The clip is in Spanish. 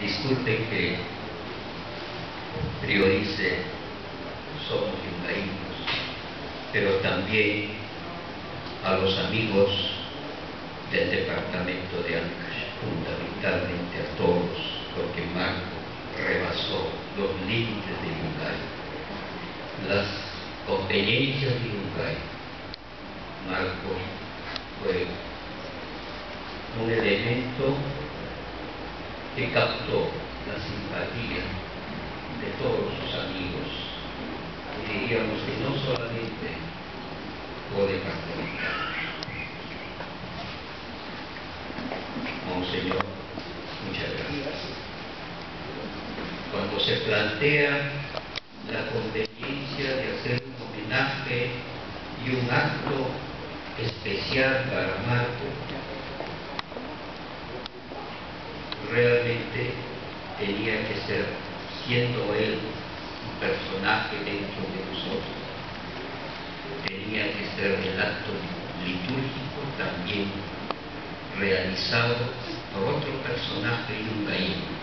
Disculpen que priorice somos yungaínos, pero también a los amigos del departamento de Ancash, fundamentalmente a todos, porque Marco rebasó los límites de Yungay, las conveniencias de Yungay. Marco fue un elemento que captó la simpatía de todos sus amigos. Y diríamos que no solamente departamentales. Monseñor, muchas gracias. Cuando se plantea la conveniencia de hacer un homenaje y un acto especial para Marco, realmente tenía que ser, siendo él un personaje dentro de nosotros, tenía que ser el acto litúrgico también realizado por otro personaje yungaíno, en este